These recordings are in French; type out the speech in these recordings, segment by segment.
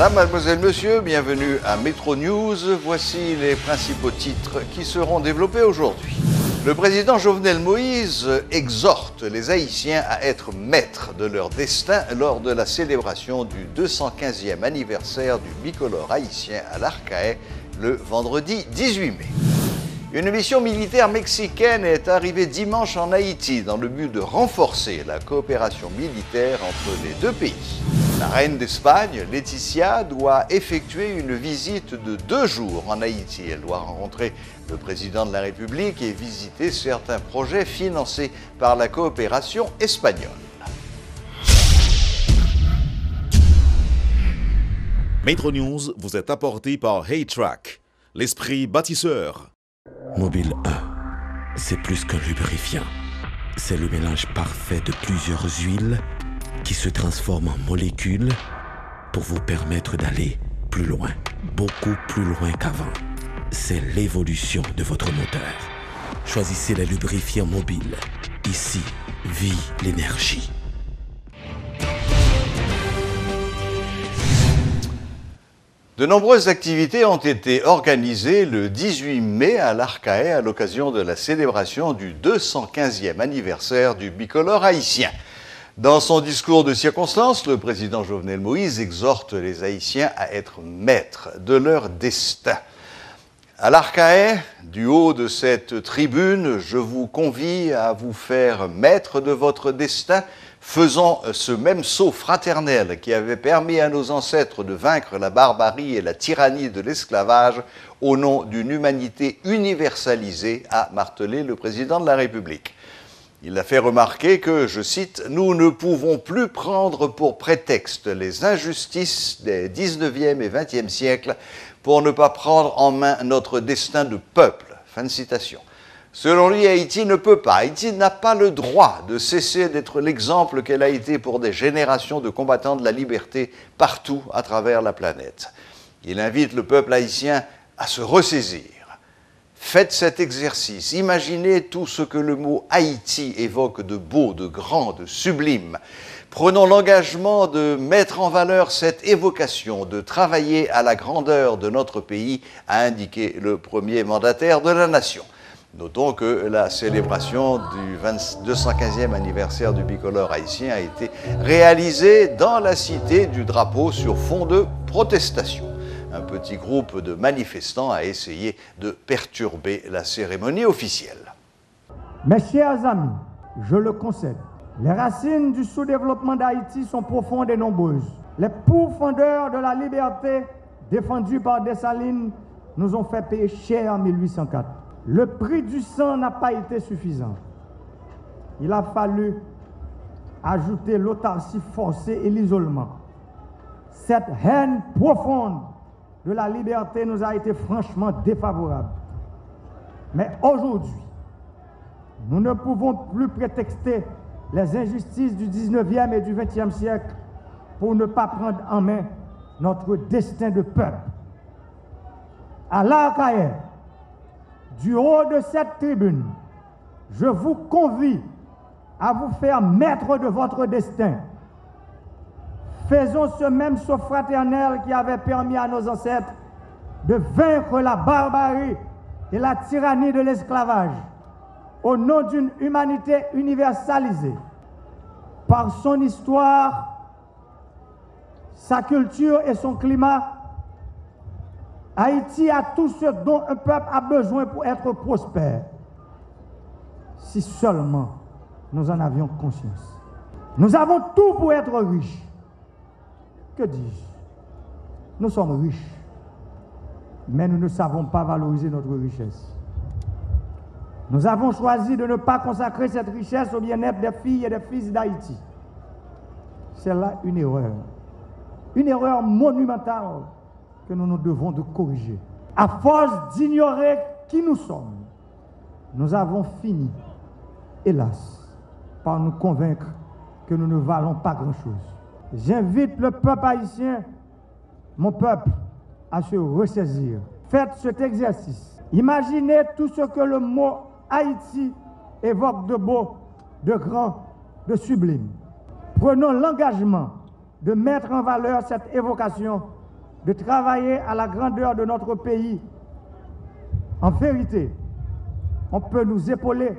Madame, mademoiselle, monsieur, bienvenue à Metro News. Voici les principaux titres qui seront développés aujourd'hui. Le président Jovenel Moïse exhorte les Haïtiens à être maîtres de leur destin lors de la célébration du 215e anniversaire du bicolore haïtien à l'Arcahaie le vendredi 18 mai. Une mission militaire mexicaine est arrivée dimanche en Haïti dans le but de renforcer la coopération militaire entre les deux pays. La reine d'Espagne, Laetitia, doit effectuer une visite de deux jours en Haïti. Elle doit rencontrer le président de la République et visiter certains projets financés par la coopération espagnole. Metro News vous est apporté par Haytrack, l'esprit bâtisseur. Mobile 1, c'est plus qu'un lubrifiant. C'est le mélange parfait de plusieurs huiles qui se transforment en molécules pour vous permettre d'aller plus loin, beaucoup plus loin qu'avant. C'est l'évolution de votre moteur. Choisissez les lubrifiants mobiles. Ici, vit l'énergie. De nombreuses activités ont été organisées le 18 mai à l'Arcahaie à l'occasion de la célébration du 215e anniversaire du bicolore haïtien. Dans son discours de circonstance, le président Jovenel Moïse exhorte les Haïtiens à être maîtres de leur destin. À l'Arcahaie, du haut de cette tribune, je vous convie à vous faire maître de votre destin, faisant ce même saut fraternel qui avait permis à nos ancêtres de vaincre la barbarie et la tyrannie de l'esclavage au nom d'une humanité universalisée, a martelé le président de la République. Il a fait remarquer que, je cite, Nous ne pouvons plus prendre pour prétexte les injustices des 19e et 20e siècles pour ne pas prendre en main notre destin de peuple. Fin de citation. Selon lui, Haïti ne peut pas, Haïti n'a pas le droit de cesser d'être l'exemple qu'elle a été pour des générations de combattants de la liberté partout à travers la planète. Il invite le peuple haïtien à se ressaisir. Faites cet exercice, imaginez tout ce que le mot Haïti évoque de beau, de grand, de sublime. Prenons l'engagement de mettre en valeur cette évocation, de travailler à la grandeur de notre pays, a indiqué le premier mandataire de la nation. Notons que la célébration du 215e anniversaire du bicolore haïtien a été réalisée dans la cité du drapeau sur fond de protestation. Un petit groupe de manifestants a essayé de perturber la cérémonie officielle. Mes chers amis, je le concède, les racines du sous-développement d'Haïti sont profondes et nombreuses. Les pourfendeurs de la liberté défendus par Dessalines nous ont fait payer cher en 1804 le prix du sang n'a pas été suffisant. Il a fallu ajouter l'autarcie forcée et l'isolement. Cette haine profonde de la liberté nous a été franchement défavorable. Mais aujourd'hui, nous ne pouvons plus prétexter les injustices du 19e et du 20e siècle pour ne pas prendre en main notre destin de peuple. À l'arcaïe, du haut de cette tribune, je vous convie à vous faire maître de votre destin. Faisons ce même saut fraternel qui avait permis à nos ancêtres de vaincre la barbarie et la tyrannie de l'esclavage au nom d'une humanité universalisée. Par son histoire, sa culture et son climat, Haïti a tout ce dont un peuple a besoin pour être prospère. Si seulement nous en avions conscience. Nous avons tout pour être riches. Que dis-je? Nous sommes riches, mais nous ne savons pas valoriser notre richesse. Nous avons choisi de ne pas consacrer cette richesse au bien-être des filles et des fils d'Haïti. C'est là une erreur. Une erreur monumentale que nous nous devons de corriger. À force d'ignorer qui nous sommes, nous avons fini, hélas, par nous convaincre que nous ne valons pas grand-chose. J'invite le peuple haïtien, mon peuple, à se ressaisir. Faites cet exercice. Imaginez tout ce que le mot Haïti évoque de beau, de grand, de sublime. Prenons l'engagement de mettre en valeur cette évocation de travailler à la grandeur de notre pays. En vérité, on peut nous épauler,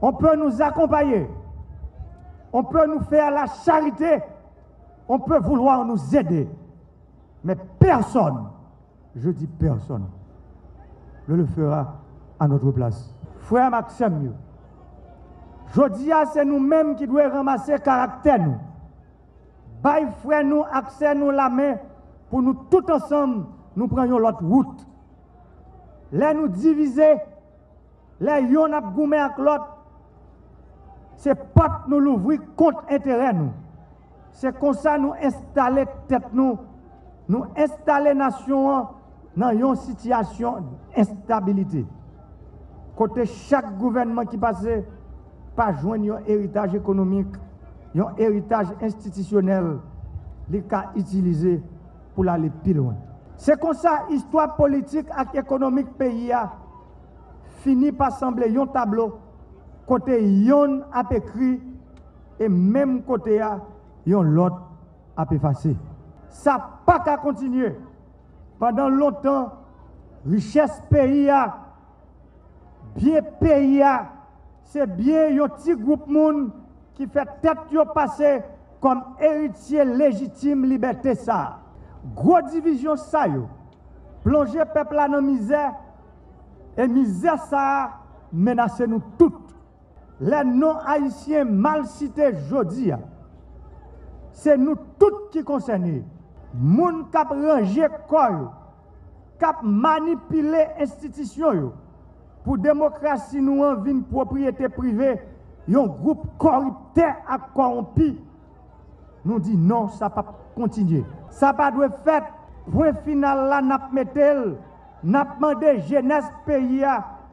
on peut nous accompagner, on peut nous faire la charité, on peut vouloir nous aider, mais personne, je dis personne, ne le fera à notre place. Frère Maxime, je dis à c'est nous-mêmes qui devons ramasser caractère nous. Bye frère nous accès nous la main pour nous tout ensemble nous prenions l'autre route. Les nous diviser, les yon ap avec l'autre, c'est pas nous l'ouvrir contre intérêt nous. C'est comme ça nous installer tête nous, nous installer nation dans une situation d'instabilité. Côté chaque gouvernement qui passe, pas joindre un héritage économique, un héritage institutionnel, les cas utilisés pour aller plus loin. C'est comme ça, histoire politique et économique pays a fini par sembler un tableau, côté yon a écrit, et même côté a, yon l'autre a effacé. Ça pas qu'à continuer. Pendant longtemps, richesse pays a, bien pays a, c'est bien un petit groupe monde qui fait tête yo passer comme héritier légitime liberté ça. Gros division ça yo. Plonger peuple dans misère et misère ça menace nous toutes. Les non-haïtiens mal cités jodi c'est nous toutes qui concernés. Moun kap ranger corps kap manipuler institution pour démocratie nous en propriété privée, un groupe corrupté à corrompu, nous dit non, ça pas continuer. Ça pas doit faire. Point final là, n'a mettel, n'a demandé jeunesse pays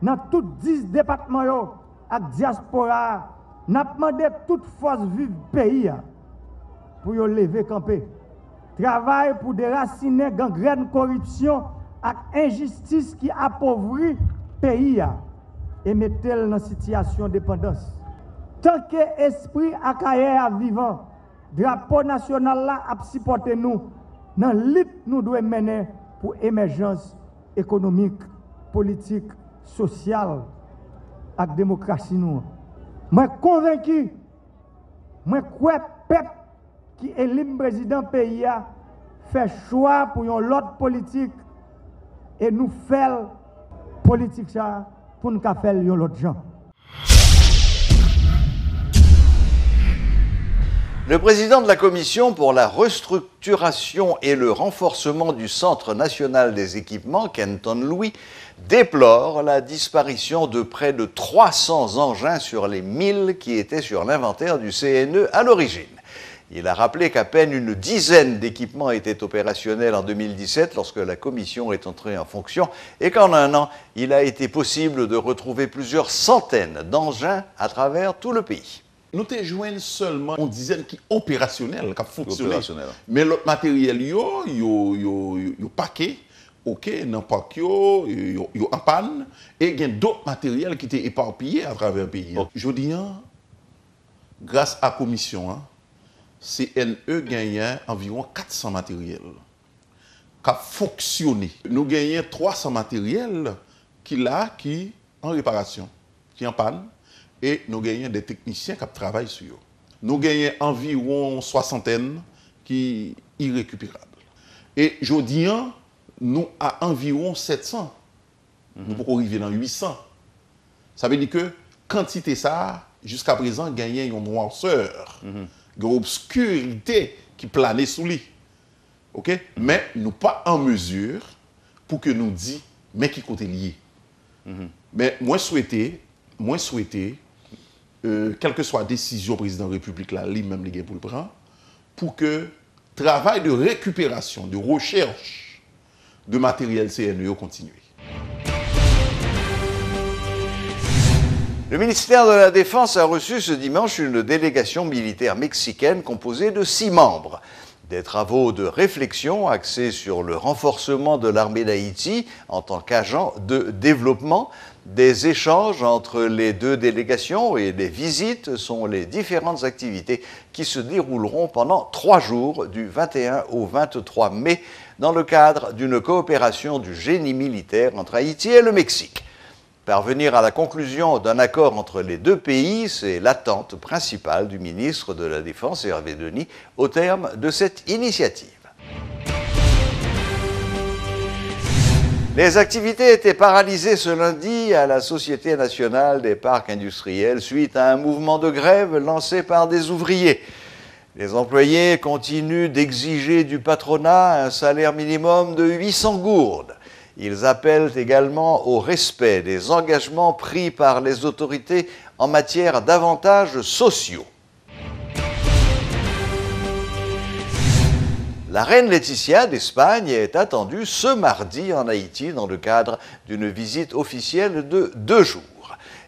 dans tous 10 départements yo, avec diaspora, n'a demandé toute force vive pays pou yo leve kampe. Travay pou derasine gangren korupsyon ak injistis ki apovri peyi ya e metel nan sityasyon dependans. Tanke espri ak ayer avivan, drapo nasyonal la ap sipote nou nan lit nou dwe mene pou emerjans ekonomik, politik, sosyal ak demokrasi nou. Mwen konvenki, mwen kwe pep qui le président pays a fait choix pour une autre politique et nous faire politique pour nous faire l'autre. Le président de la Commission pour la restructuration et le renforcement du Centre national des équipements, Kenton Louis, déplore la disparition de près de 300 engins sur les 1000 qui étaient sur l'inventaire du CNE à l'origine. Il a rappelé qu'à peine une dizaine d'équipements étaient opérationnels en 2017 lorsque la commission est entrée en fonction et qu'en un an, il a été possible de retrouver plusieurs centaines d'engins à travers tout le pays. Nous te joignent seulement une dizaine qui opérationnels, qui fonctionnent. Mais l'autre matériel, yo, yo, yo, paquet, ok, non pas yo, yo, yo en panne, et il y a d'autres matériels qui étaient éparpillés à travers le pays. Je dis, grâce à la commission, hein, CNE genyen environ 400 materyel ka foksyoni. Nou genyen 300 materyel ki la ki an reparasyon, ki an pan, e nou genyen de teknisyen kap travay sou yo. Nou genyen environ 60 ki irrekupirable. E jodi an, nou a environ 700. Mm -hmm. Nou pou kon rive nan 800. Sa ve di ke, kantite sa, jiska prezan genyen yon noarseur. Mm -hmm. Une obscurité qui planait sous lui. OK? Mais nous pas en mesure pour que nous disions mais qui côté lié. Mhm. Mais moi souhaité, moi euh, quelle que soit la décision président de la République là, lui-même les pour le prendre pour que travail de récupération, de recherche de matériel CNE continue. Le ministère de la Défense a reçu ce dimanche une délégation militaire mexicaine composée de six membres. Des travaux de réflexion axés sur le renforcement de l'armée d'Haïti en tant qu'agent de développement, des échanges entre les deux délégations et des visites sont les différentes activités qui se dérouleront pendant trois jours du 21 au 23 mai dans le cadre d'une coopération du génie militaire entre Haïti et le Mexique. Parvenir à la conclusion d'un accord entre les deux pays, c'est l'attente principale du ministre de la Défense, Hervé Denis, au terme de cette initiative. Les activités étaient paralysées ce lundi à la Société nationale des parcs industriels suite à un mouvement de grève lancé par des ouvriers. Les employés continuent d'exiger du patronat un salaire minimum de 800 gourdes. Ils appellent également au respect des engagements pris par les autorités en matière d'avantages sociaux. La reine Laetitia d'Espagne est attendue ce mardi en Haïti dans le cadre d'une visite officielle de deux jours.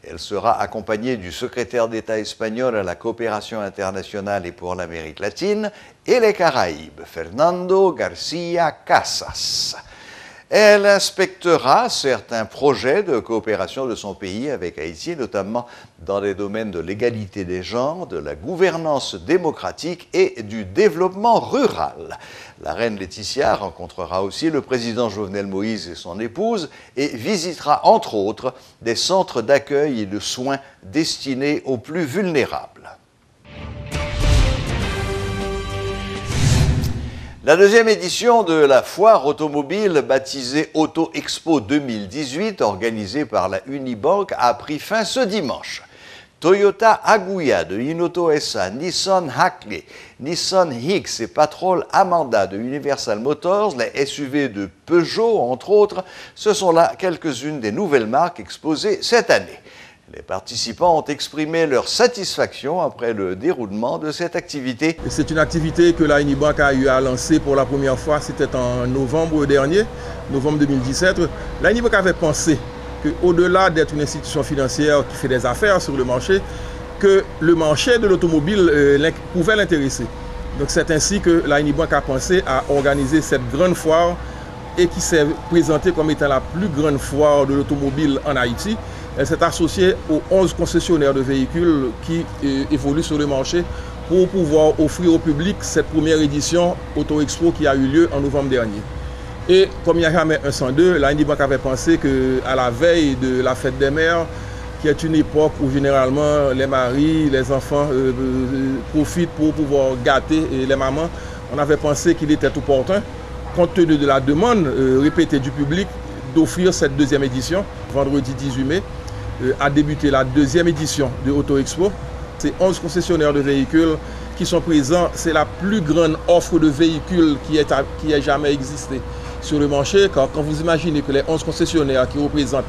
Elle sera accompagnée du secrétaire d'État espagnol à la coopération internationale et pour l'Amérique latine et les Caraïbes, Fernando García Casas. Elle inspectera certains projets de coopération de son pays avec Haïti, notamment dans les domaines de l'égalité des genres, de la gouvernance démocratique et du développement rural. La reine Laetitia rencontrera aussi le président Jovenel Moïse et son épouse et visitera entre autres des centres d'accueil et de soins destinés aux plus vulnérables. La deuxième édition de la foire automobile baptisée Auto Expo 2018, organisée par la Unibank, a pris fin ce dimanche. Toyota Aguya de Inoto SA, Nissan Hackley, Nissan Hicks et Patrol Amanda de Universal Motors, les SUV de Peugeot, entre autres, ce sont là quelques-unes des nouvelles marques exposées cette année. Les participants ont exprimé leur satisfaction après le déroulement de cette activité. C'est une activité que la Unibank a eu à lancer pour la première fois, c'était en novembre dernier, novembre 2017. La Unibank avait pensé qu'au-delà d'être une institution financière qui fait des affaires sur le marché, que le marché de l'automobile euh, pouvait l'intéresser. Donc c'est ainsi que la Unibank a pensé à organiser cette grande foire et qui s'est présentée comme étant la plus grande foire de l'automobile en Haïti. Elle s'est associée aux 11 concessionnaires de véhicules qui euh, évoluent sur le marché pour pouvoir offrir au public cette première édition Auto Expo qui a eu lieu en novembre dernier. Et comme il n'y a jamais un sans deux, la avait pensé qu'à la veille de la fête des mères, qui est une époque où généralement les maris, les enfants euh, euh, profitent pour pouvoir gâter les mamans, on avait pensé qu'il était opportun, compte tenu de la demande répétée du public, d'offrir cette deuxième édition, vendredi 18 mai, a débuté la deuxième édition de Auto Expo. C'est 11 concessionnaires de véhicules qui sont présents. C'est la plus grande offre de véhicules qui ait, jamais existé sur le marché. Quand, quand vous imaginez que les 11 concessionnaires qui représentent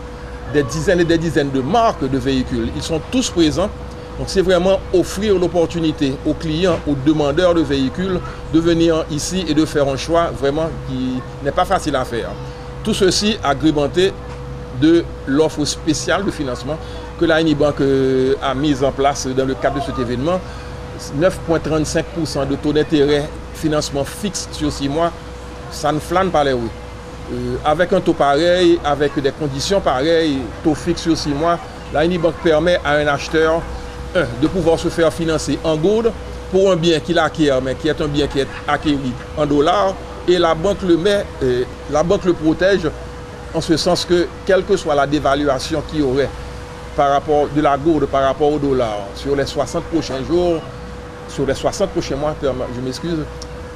des dizaines et des dizaines de marques de véhicules, ils sont tous présents. Donc c'est vraiment offrir l'opportunité aux clients, aux demandeurs de véhicules de venir ici et de faire un choix vraiment qui n'est pas facile à faire. Tout ceci agrémenté de l'offre spéciale de financement que la Bank euh, a mise en place dans le cadre de cet événement. 9,35% de taux d'intérêt, financement fixe sur 6 mois, ça ne flâne pas les rues. Euh, avec un taux pareil, avec des conditions pareilles, taux fixe sur 6 mois, la Bank permet à un acheteur, de pouvoir se faire financer en gourde pour un bien qu'il acquiert, mais qui est un bien qui est acquis en dollars, et la banque le met, euh, la banque le protège en ce sens que, quelle que soit la dévaluation qu'il y aurait par rapport de la gourde par rapport au dollar sur les 60 prochains jours, sur les 60 prochains mois, je m'excuse,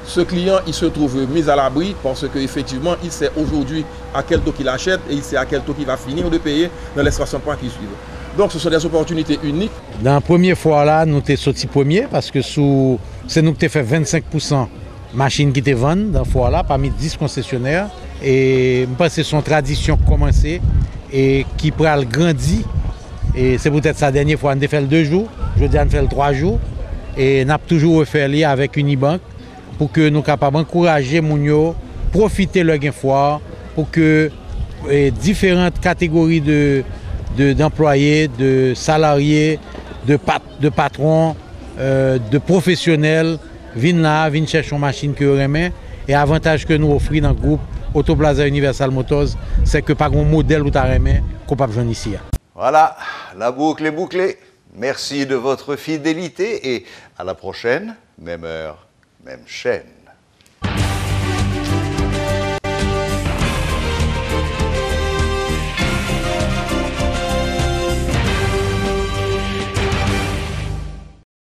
ce client, il se trouve mis à l'abri parce qu'effectivement, il sait aujourd'hui à quel taux qu'il achète et il sait à quel taux il va finir de payer dans les 60 points qui suivent. Donc, ce sont des opportunités uniques. Dans la première fois là, nous sommes sortis premier parce que c'est nous qui avons fait 25% machines qui te vendent dans la fois là, parmi 10 concessionnaires. Et je pense que c'est son tradition qui commencé et qui pral grandi. Et c'est peut-être sa dernière fois, on a fait deux jours, je dis on fait trois jours. Et on a toujours fait lié avec Unibank pour que nous capables d'encourager les profiter de leur gain pour que différentes catégories d'employés, de, salariés, de, de patrons, euh, de professionnels vin là, vin chercher une machine que aimez. Et avantage que nous offrons dans le groupe Autoplaza Universal Motors, c'est que par un modèle ou aimé, capable de ici. Voilà, la boucle est bouclée. Merci de votre fidélité et à la prochaine, même heure, même chaîne.